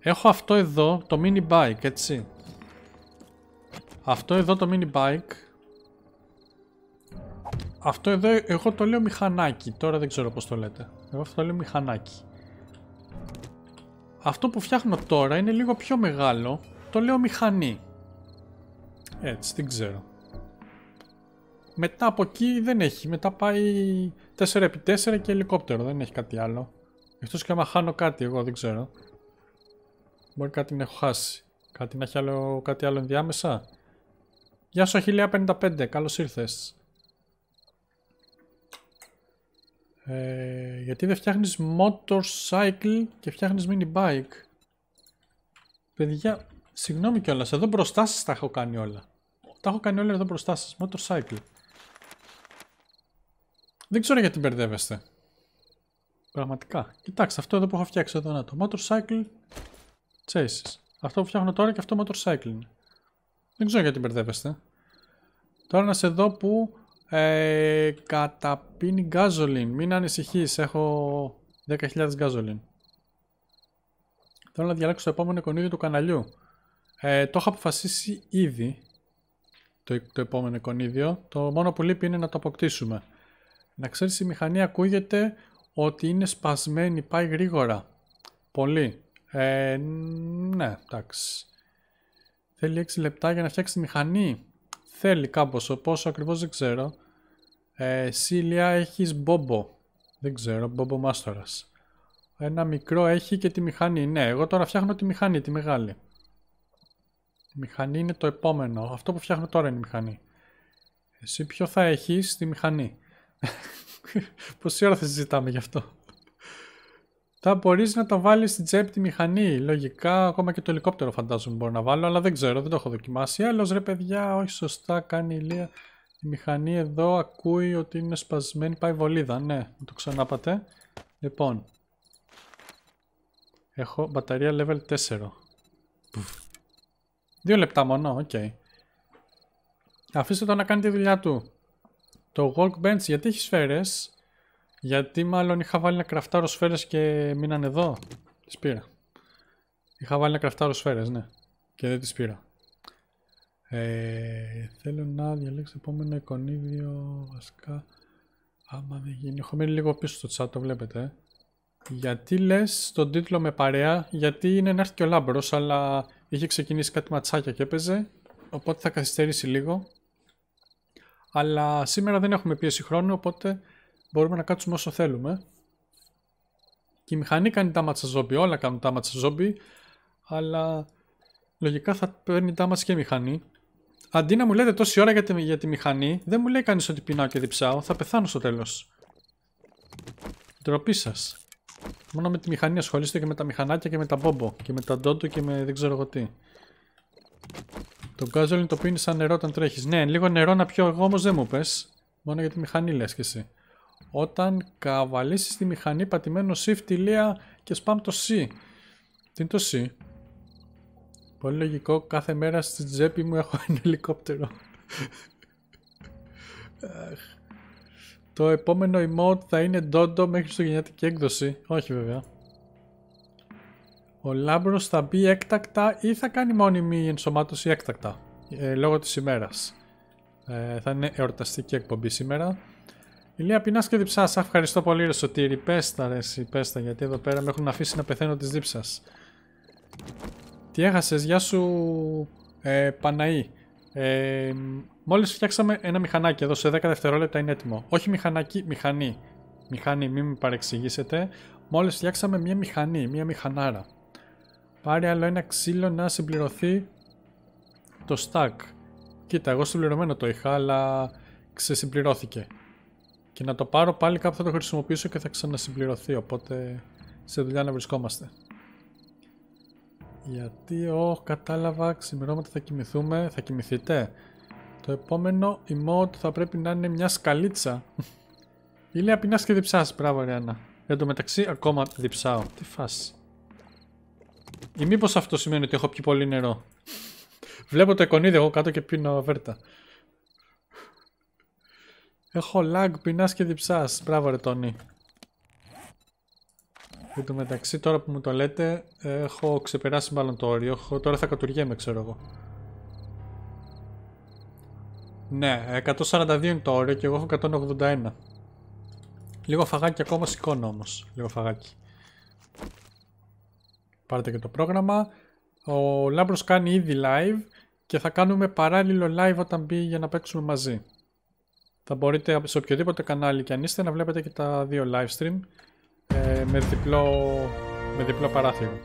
Έχω αυτό εδώ, το mini bike, έτσι. Αυτό εδώ το mini bike. Αυτό εδώ, εγώ το λέω μηχανάκι. Τώρα δεν ξέρω πώς το λέτε. Εγώ αυτό το λέω μηχανάκι. Αυτό που φτιάχνω τώρα είναι λίγο πιο μεγάλο. Το λέω μηχανή. Έτσι, δεν ξέρω. Μετά από εκεί δεν έχει. Μετά πάει 4x4 και ελικόπτερο. Δεν έχει κάτι άλλο. Εκτός και άμα χάνω κάτι εγώ δεν ξέρω. Μπορεί κάτι να έχω χάσει. Κάτι να έχει άλλο, κάτι άλλο ενδιάμεσα. Γεια σου Αχιλία 55. Καλώς ήρθες. Ε, γιατί δεν φτιάχνεις motorcycle και φτιάχνεις mini bike. Παιδιά, συγγνώμη κιόλας, εδώ μπροστά σας τα έχω κάνει όλα. Τα έχω κάνει όλα εδώ μπροστά σας, motorcycle. Δεν ξέρω γιατί μπερδεύεστε. Πραγματικά. Κοιτάξτε, αυτό εδώ που έχω φτιάξει εδώ να το motorcycle chases. Αυτό που φτιάχνω τώρα και αυτό motorcycle είναι. Δεν ξέρω γιατί μπερδεύεστε. Τώρα να σε δω που ε, καταπίνει γκάζολιν. Μην ανησυχείς, έχω 10.000 γκάζολιν. Θέλω να διαλέξω το επόμενο εικονίδιο του καναλιού. Ε, το έχω αποφασίσει ήδη το, το επόμενο εικονίδιο. Το μόνο που λείπει είναι να το αποκτήσουμε. Να ξέρεις η μηχανή ακούγεται ότι είναι σπασμένη, πάει γρήγορα. Πολύ. Ε, ναι, εντάξει. Θέλει 6 λεπτά για να φτιάξει τη μηχανή. Θέλει κάπως, πόσο ακριβώς δεν ξέρω. Ε, Σίλια έχεις Μπόμπο. Δεν ξέρω, Μπόμπο Μάστορας. Ένα μικρό έχει και τη μηχανή. Ναι, εγώ τώρα φτιάχνω τη μηχανή, τη μεγάλη. Η μηχανή είναι το επόμενο. Αυτό που φτιάχνω τώρα είναι η μηχανή. Εσύ ποιο θα έχεις τη μηχανή. Πόση ώρα θα συζητάμε γι' αυτό; Θα μπορείς να το βάλεις στην τσέπη τη μηχανή. Λογικά, ακόμα και το ελικόπτερο φαντάζομαι μπορώ να βάλω, αλλά δεν ξέρω, δεν το έχω δοκιμάσει. Άλλος ρε παιδιά, όχι σωστά, κάνει ηλία. Η μηχανή εδώ ακούει ότι είναι σπασμένη, πάει βολίδα. Ναι, το ξανάπατε. Λοιπόν, έχω μπαταρία level 4. Δύο λεπτά μόνο, OK. Okay. Αφήστε το να κάνει τη δουλειά του. Το workbench γιατί έχει σφαίρες; Γιατί μάλλον είχα βάλει να κραφτάρω σφαίρες και μείναν εδώ. Τις πήρα. Είχα βάλει να κραφτάρω σφαίρες, ναι. Και δεν τις πήρα. Ε, θέλω να διαλέξω το επόμενο εικονίδιο βασικά. Άμα δεν γίνει. Έχω μείνει λίγο πίσω στο chat, το βλέπετε. Ε. Γιατί λες τον τίτλο με παρέα, γιατί είναι να έρθει και ο Λάμπρος, αλλά είχε ξεκινήσει κάτι ματσάκια και έπαιζε, οπότε θα καθυστερήσει λίγο. Αλλά σήμερα δεν έχουμε πίεση χρόνου, οπότε μπορούμε να κάτσουμε όσο θέλουμε. Και η μηχανή κάνει τα μάτσα ζόμπι, όλα κάνουν τα μάτσα ζόμπι, αλλά λογικά θα παίρνει τα και η μηχανή. Αντί να μου λέτε τόση ώρα για τη, για τη μηχανή, δεν μου λέει κανείς ότι πεινάω και διψάω. Θα πεθάνω στο τέλος. Τροπή σας. Μόνο με τη μηχανή ασχολείστε και με τα μηχανάκια και με τα μπόμπο. Και με τα ντόντο και με δεν ξέρω εγώ τι. Το γκάζολιν το πίνεις σαν νερό όταν τρέχεις. Ναι, λίγο νερό να πιω εγώ όμως δεν μου πες. Μόνο για τη μηχανή λες κι εσύ. Όταν καβαλήσεις τη μηχανή πατημένο shift ηλία και spam το C. Τι είναι το C; Πολύ λογικό, κάθε μέρα στη τσέπη μου έχω ένα ελικόπτερο. Το επόμενο emote θα είναι Dodo μέχρι στο γενιατική έκδοση. Όχι βέβαια. Ο Λάμπρος θα μπει έκτακτα ή θα κάνει μόνιμη ενσωμάτωση έκτακτα. Ε, λόγω της ημέρας. Ε, θα είναι εορταστική εκπομπή σήμερα. Ηλία πεινάς και διψάς. Ευχαριστώ πολύ ρε Σωτήρη. Πέστα ρε εσύ, πέστα γιατί εδώ πέρα με έχουν αφήσει να πεθαίνω της δίψας. Τι έχασες, γεια σου ε, Παναή. Ε, μόλις φτιάξαμε ένα μηχανάκι εδώ σε 10 δευτερόλεπτα είναι έτοιμο. Όχι μηχανάκι, μηχανή. Μηχανή, μην με παρεξηγήσετε. Μόλις φτιάξαμε μια μηχανή, μια μηχανάρα. Πάρει άλλο ένα ξύλο να συμπληρωθεί το stack. Κοίτα, εγώ συμπληρωμένο το είχα, αλλά ξεσυμπληρώθηκε. Και να το πάρω πάλι κάπου θα το χρησιμοποιήσω και θα ξανασυμπληρωθεί, οπότε σε δουλειά να βρισκόμαστε. Γιατί, όχι, κατάλαβα, ξημερώματα θα κοιμηθούμε. Θα κοιμηθείτε. Το επόμενο emote θα πρέπει να είναι μια σκαλίτσα. Ηλία πεινάς και διψάς, μπράβο Ριάννα. Εν τω μεταξύ ακόμα διψάω. Τι φάση. Ή μήπως αυτό σημαίνει ότι έχω πιει πολύ νερό. Βλέπω το εικονίδι εγώ κάτω και πίνω βέρτα. Έχω lag, πεινάς και διψάς. Μπράβο ρε Τόνι. Εν τω μεταξύ τώρα που μου το λέτε έχω ξεπεράσει μάλλον το όριο. Έχω, τώρα θα κατουργέμαι ξέρω εγώ. Ναι, 142 είναι το όριο και εγώ έχω 181. Λίγο φαγάκι ακόμα σηκώνω όμως. Λίγο φαγάκι. Πάρτε και το πρόγραμμα. Ο Λάμπρος κάνει ήδη live και θα κάνουμε παράλληλο live όταν μπει για να παίξουμε μαζί. Θα μπορείτε σε οποιοδήποτε κανάλι και αν είστε να βλέπετε και τα δύο live stream ε, με, διπλό, με διπλό παράθυρο.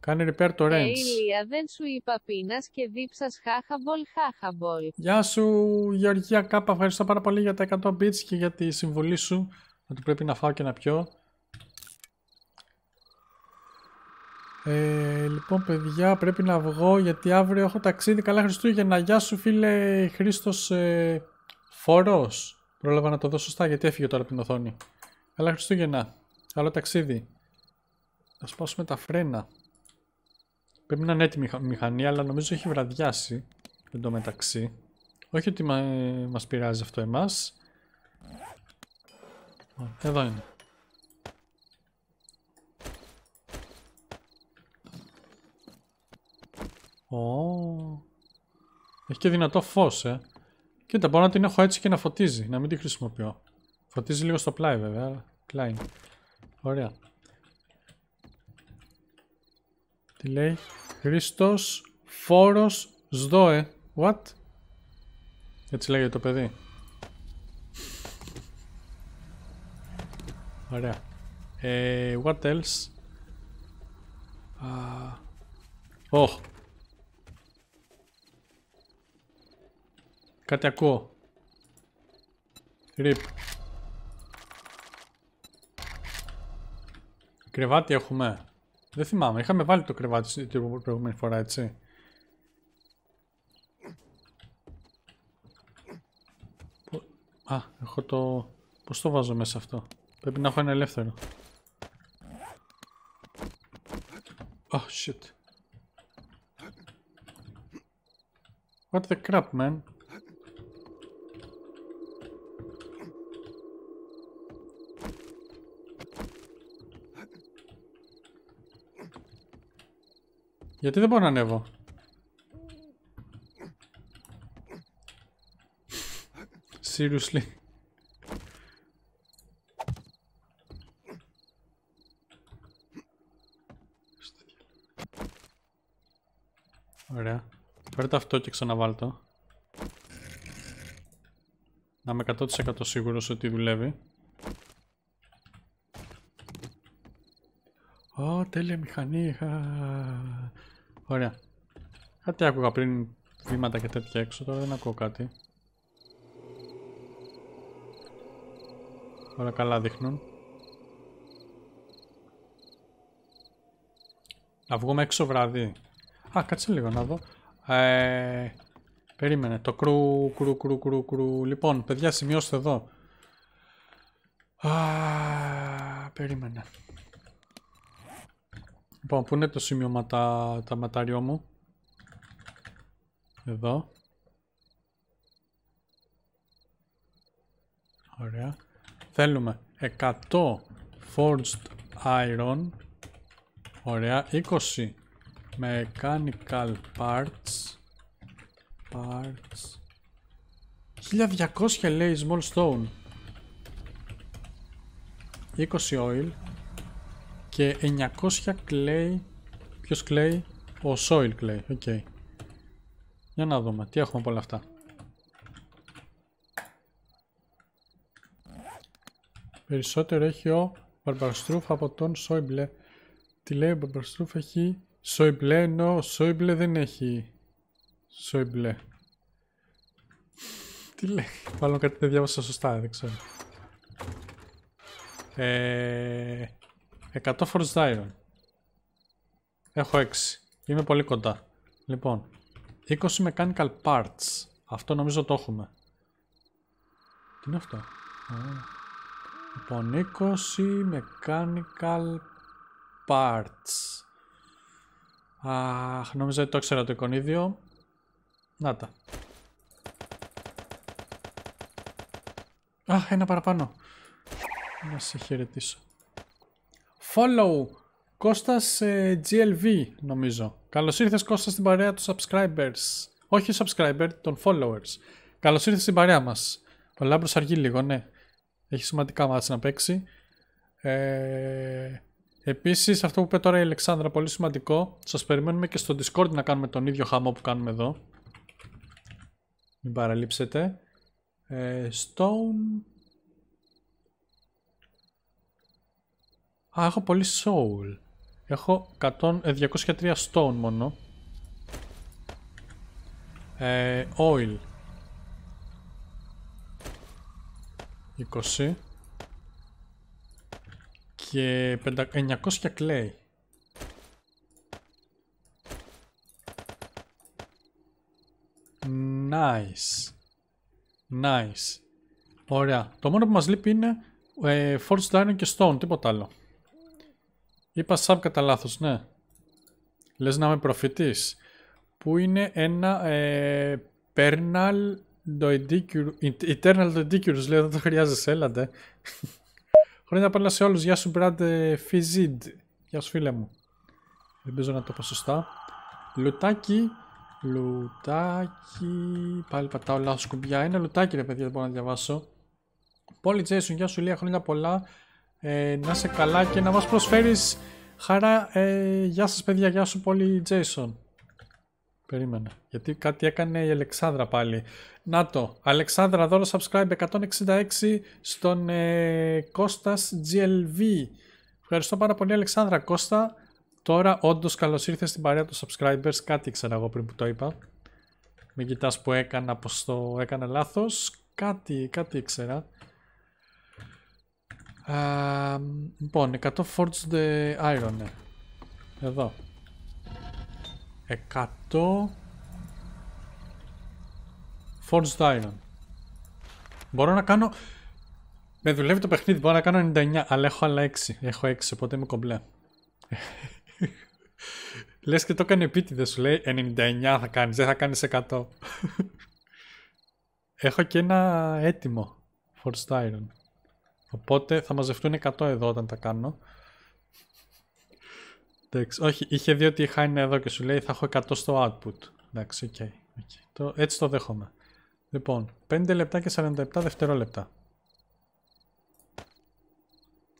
Κάνει repair το range. Ηλία, δεν σου είπα πείνας και δίψας χάχαμπολ χάχαμπολ. Γεια σου Γεωργία Κάπα, ευχαριστώ πάρα πολύ για τα 100 bits και για τη συμβολή σου. Ότι πρέπει να φάω και να πιω. Ε, λοιπόν παιδιά πρέπει να βγω γιατί αύριο έχω ταξίδι καλά Χριστούγεννα. Γεια σου φίλε Χρήστος ε, Φόρος. Πρόλαβα να το δω σωστά γιατί έφυγε τώρα από την οθόνη. Καλά Χριστούγεννα. Καλό ταξίδι. Θα σπάσουμε τα φρένα. Πρέπει να είναι έτοιμη η μηχανή αλλά νομίζω έχει βραδιάσει εν τω μεταξύ. Όχι ότι μα, μας πειράζει αυτό εμάς. Εδώ είναι. Ω. Έχει και δυνατό φως, ε. Κοίτα, μπορώ να την έχω έτσι και να φωτίζει, να μην τη χρησιμοποιώ. Φωτίζει λίγο στο πλάι βέβαια, αλλά κλάιν. Ωραία. Τι λέει, Χρήστος Φόρος Σδόε. What? Έτσι λέγεται το παιδί. Ωραία. Ε, what else? Uh, oh, Κάτι ακούω. Ριπ. Κρεβάτι έχουμε. Δεν θυμάμαι. Είχαμε βάλει το κρεβάτι την προηγούμενη φορά, έτσι. Α, έχω το... Πώς το βάζω μέσα αυτό; Πρέπει να έχω ένα ελεύθερο. Oh, shit. What the crap, man; Γιατί δεν μπορώ να ανέβω; Seriously. Ωραία. Φέρτε αυτό και ξαναβάλω το. Να είμαι 100% σίγουρος ότι δουλεύει. Ω, τέλεια μηχανή. Ωραία. Κάτι άκουγα πριν βήματα και τέτοια έξω, τώρα δεν ακούω κάτι. Όλα καλά δείχνουν. Να βγούμε έξω βράδυ. Α, κάτσε λίγο να δω. Ε, περίμενε. Το κρου, κρου, κρου, κρου, κρου. Λοιπόν, παιδιά, σημειώστε εδώ. Α, περίμενε. Λοιπόν, πού είναι το σημείωμα τα, τα ματάριό μου; Εδώ. Ωραία. Θέλουμε 100 forged iron. Ωραία. 20 mechanical parts. Parts. 1200 λέει small stone. 20 oil και 900 clay. Ποιος clay? Ο soil clay. OK. Okay. Για να δούμε. Τι έχουμε από όλα αυτά. Περισσότερο έχει ο Μπαρμπαστρούμφ από τον Σόιμπλε. Τι λέει ο Μπαρμπαστρούμφ έχει Σόιμπλε ενώ ο Σόιμπλε δεν έχει Σόιμπλε. Τι λέει. Μάλλον κάτι δεν διάβασα σωστά, δεν ξέρω. Ε, 100 forged iron. Έχω 6. Είμαι πολύ κοντά. Λοιπόν, 20 mechanical parts. Αυτό νομίζω το έχουμε. Τι είναι αυτό; Λοιπόν, 20 mechanical parts. Αχ, νομίζω ότι το ήξερα το εικονίδιο. Να τα. Αχ, ένα παραπάνω. Να σε χαιρετήσω. Follow Κώστας ε, GLV νομίζω. Καλώς ήρθες Κώστα στην παρέα τους subscribers. Όχι subscriber, των followers. Καλώς ήρθες στην παρέα μας. Ο Λάμπρος αργεί λίγο, ναι. Έχει σημαντικά μάτια να παίξει. Ε, επίσης αυτό που είπε τώρα η Αλεξάνδρα, πολύ σημαντικό. Σας περιμένουμε και στο Discord να κάνουμε τον ίδιο χαμό που κάνουμε εδώ. Μην παραλείψετε. Ε, stone. Α, έχω πολύ soul. Έχω 100, 203 ε, stone μόνο. Ε, oil. 20. Και 900 clay. Nice. Nice. Ωραία. Το μόνο που μας λείπει είναι ε, Forged Iron και Stone, τίποτα άλλο. Είπα sub κατά λάθος, ναι. Λες να είμαι προφητής. Που είναι ένα ε, Pernal Eternal Doedicurus, λέω, δεν το χρειάζεσαι, έλατε. Χρόνια πολλά σε όλους. Γεια σου, Brad Fizid. Γεια σου, φίλε μου. Δεν παίζω να το πω σωστά. Λουτάκι. Λουτάκι. Πάλι πατάω λάθος κουμπιά. Είναι λουτάκι, ρε παιδιά, δεν μπορώ να διαβάσω. Πολύ Jason, γεια σου, Λία. Χρόνια πολλά. Ε, να είσαι καλά και να μας προσφέρεις χαρά. Ε, γεια σας, παιδιά. Γεια σου πολύ, Jason. Περίμενα. Γιατί κάτι έκανε η Αλεξάνδρα πάλι. Να το. Αλεξάνδρα δώρο subscribe 166 στον ε, Κώστας GLV. Ευχαριστώ πάρα πολύ Αλεξάνδρα. Κώστα, τώρα όντως καλώς ήρθες στην παρέα του subscribers. Κάτι ήξερα εγώ πριν που το είπα. Μην κοιτάς που έκανα, πως το έκανα λάθος. Κάτι, κάτι ήξερα. Uh, λοιπόν, 100 Forged Iron, ναι. Εδώ. 100 Forged Iron. Μπορώ να κάνω... Με δουλεύει το παιχνίδι, μπορώ να κάνω 99, αλλά έχω άλλα 6. Έχω 6, οπότε είμαι κομπλέ. Λες και το έκανε επίτηδες, σου λέει 99 θα κάνεις, δεν θα κάνεις 100. έχω και ένα έτοιμο Forged Iron. Οπότε θα μαζευτούν 100 εδώ όταν τα κάνω. Εντάξει, όχι, είχε δει ότι είχα είναι εδώ και σου λέει θα έχω 100 στο output. Εντάξει, OK. Okay, okay. έτσι το δέχομαι. Λοιπόν, 5 λεπτά και 47 δευτερόλεπτα.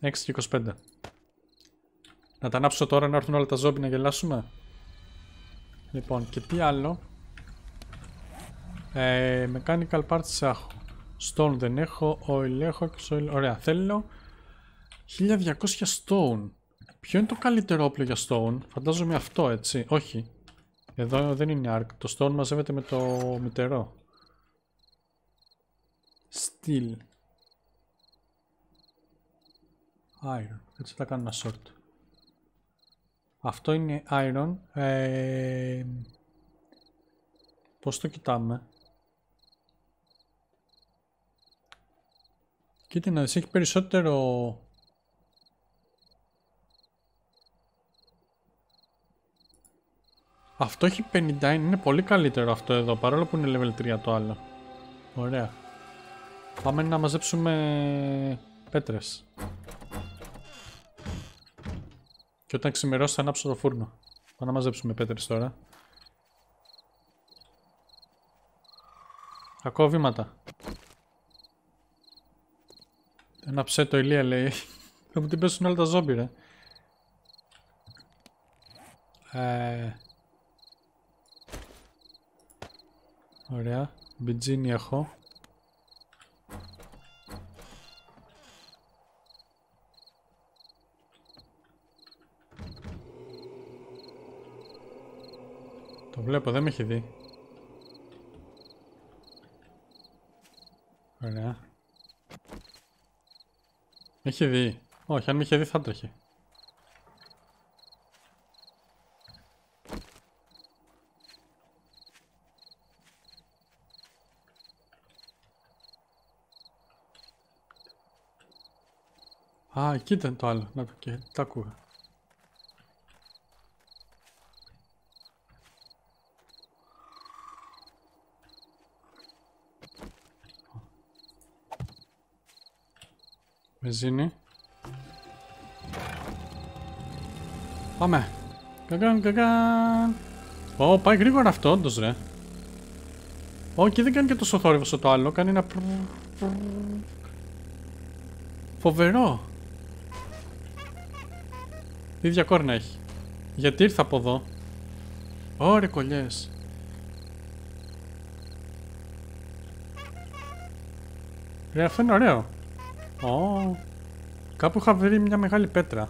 6 και 25. Να τα ανάψω τώρα να έρθουν όλα τα ζόμπι να γελάσουμε. Λοιπόν, και τι άλλο. Ε, mechanical parts έχω. Stone δεν έχω, oil έχω και oil. Ωραία, θέλω 1200 stone. Ποιο είναι το καλύτερο όπλο για stone, φαντάζομαι αυτό έτσι, όχι. Εδώ δεν είναι arc, το stone μαζεύεται με το μητερό. Steel. Iron, έτσι θα κάνω ένα short. Αυτό είναι iron. Ε, πώς το κοιτάμε; Κοίτα να δεις, έχει περισσότερο... Αυτό έχει 50, είναι πολύ καλύτερο αυτό εδώ, παρόλο που είναι level 3 το άλλο. Ωραία. Πάμε να μαζέψουμε πέτρες. Και όταν ξημερώσει θα ανάψω το φούρνο. Πάμε να μαζέψουμε πέτρες τώρα. Ακούω βήματα. Ένα ψέτο ηλία λέει. Θα μου την πέσουν όλα τα ζόμπι ρε. Ε... Ωραία. Μπιτζίνι έχω. Το βλέπω, δεν με έχει δει. Ωραία. Με είχε δει. Όχι, αν με είχε δει θα τρέχει. Α, εκεί ήταν το άλλο. Να το και τα ακούω. Πάμε. Καγκάν, καγκάν. Ω, πάει γρήγορα αυτό, όντως ρε. Ω, και δεν κάνει και τόσο θόρυβος όσο το άλλο. Κάνει ένα... Φοβερό. Ίδια κόρνα έχει. Γιατί ήρθα από εδώ. Ωρε κολλιές. Ρε, αυτό είναι ωραίο. Ω, κάπου είχα βρει μια μεγάλη πέτρα.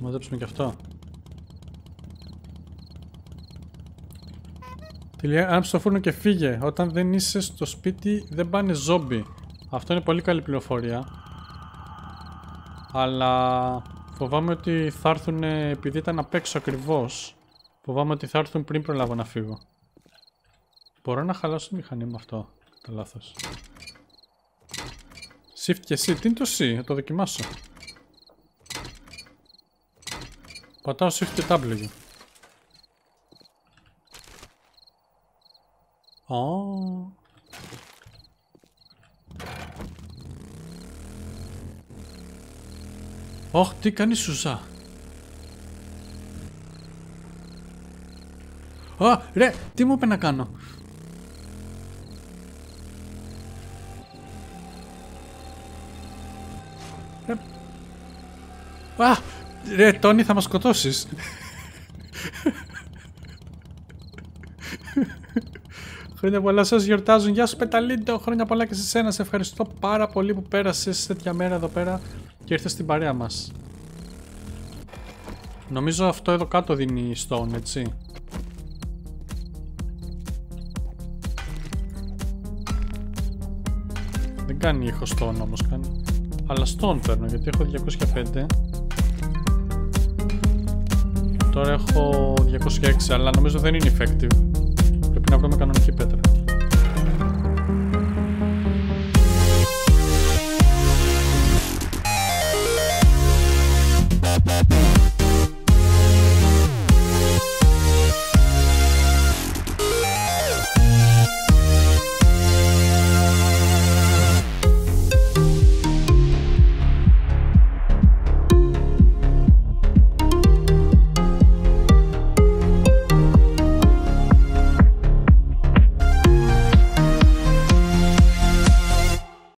Μαζέψουμε και αυτό. Τι άναψε το φούρνο και φύγε. Όταν δεν είσαι στο σπίτι δεν πάνε ζόμπι. Αυτό είναι πολύ καλή πληροφορία. Αλλά φοβάμαι ότι θα έρθουν επειδή ήταν απ' έξω ακριβώς. Φοβάμαι ότι θα έρθουν πριν προλάβω να φύγω. Μπορώ να χαλάσω τη μηχανή με αυτό. Το λάθος. Shift και C. Τι είναι το C, θα το δοκιμάσω. Πατάω Shift και W. Oh. Ωχ, τι κάνει Σουζά; Α, ρε, τι μου είπε να κάνω; Α, ρε, Τόνι, θα μας σκοτώσεις. Χρόνια πολλά σας γιορτάζουν. Γεια σου Πεταλίντο. Χρόνια πολλά και σε σένα. Σε ευχαριστώ πάρα πολύ που πέρασες τέτοια μέρα εδώ πέρα και ήρθες στην παρέα μας. Νομίζω αυτό εδώ κάτω δίνει stone, έτσι. Δεν κάνει ήχο stone όμως κάνει. Αλλά stone παίρνω γιατί έχω 205. Τώρα έχω 206 αλλά νομίζω δεν είναι effective. Πρέπει να βρούμε κανονική πέτρα.